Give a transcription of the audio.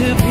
to be